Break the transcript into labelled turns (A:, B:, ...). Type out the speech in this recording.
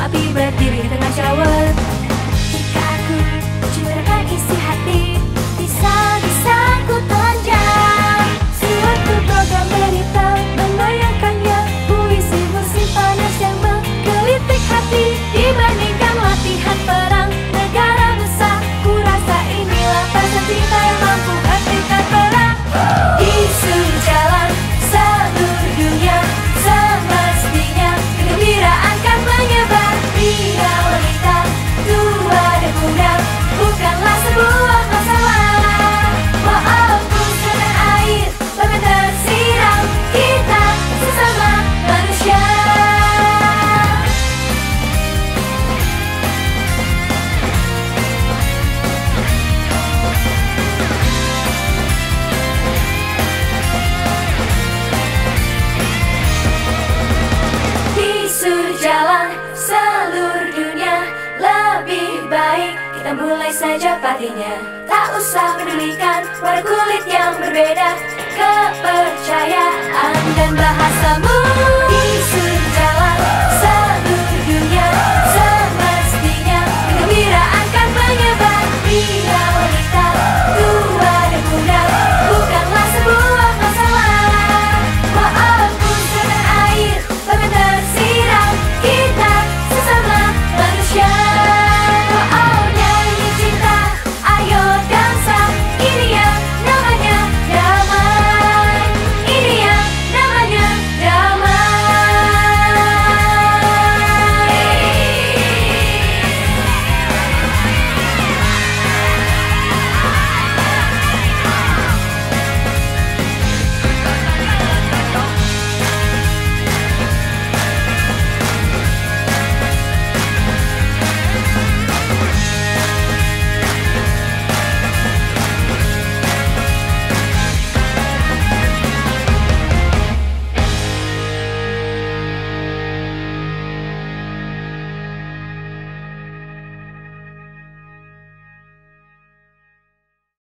A: api berdiri di tengah shower Jika aku curahkan isi hati seluruh dunia lebih baik. Kita mulai saja patinya, Tak usah pedulikan warna kulit yang berbeda. Kepercayaan.